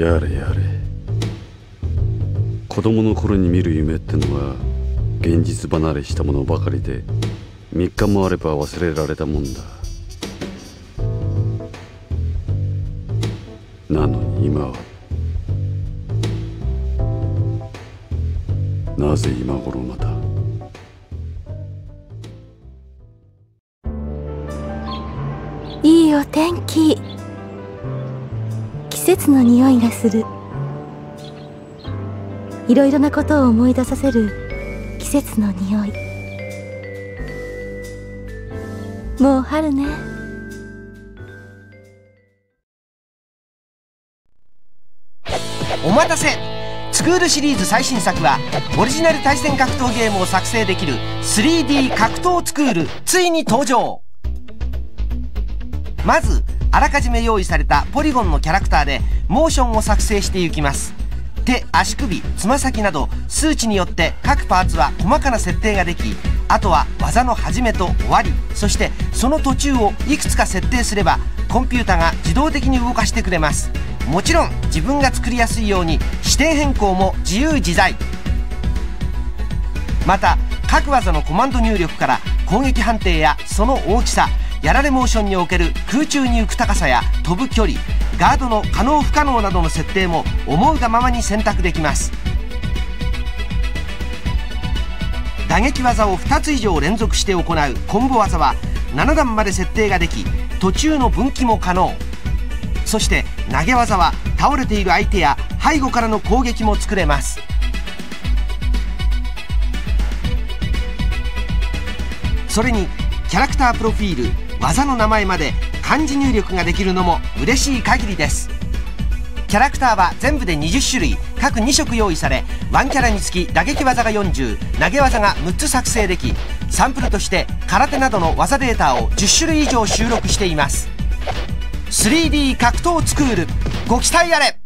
やれやれ。子供の頃に見る夢ってのは現実離れしたものばかりで3日もあれば忘れられたもんだ。なのに今はなぜ今頃また？いいお天気。季節の匂いがする。いろいろなことを思い出させる季節の匂い。もう春ね。お待たせスクールシリーズ最新作はオリジナル対戦格闘ゲームを作成できる 3D 格闘スクールついに登場。まずあらかじめ用意されたポリゴンのキャラクターでモーションを作成していきます。手足首つま先など数値によって各パーツは細かな設定ができあとは技の始めと終わりそしてその途中をいくつか設定すればコンピュータが自動的に動かしてくれます。もちろん自分が作りやすいように視点変更も自由自在。また各技のコマンド入力から攻撃判定やその大きさやられモーションにおける空中に浮く高さや飛ぶ距離ガードの可能不可能などの設定も思うがままに選択できます。打撃技を2つ以上連続して行うコンボ技は7段まで設定ができ途中の分岐も可能。そして投げ技は倒れている相手や背後からの攻撃も作れます。それにキャラクタープロフィール技の名前まで漢字入力ができるのも嬉しい限りです。キャラクターは全部で20種類各2色用意され1キャラにつき打撃技が40投げ技が6つ作成できサンプルとして空手などの技データを10種類以上収録しています。3D 格闘スクール。ご期待あれ。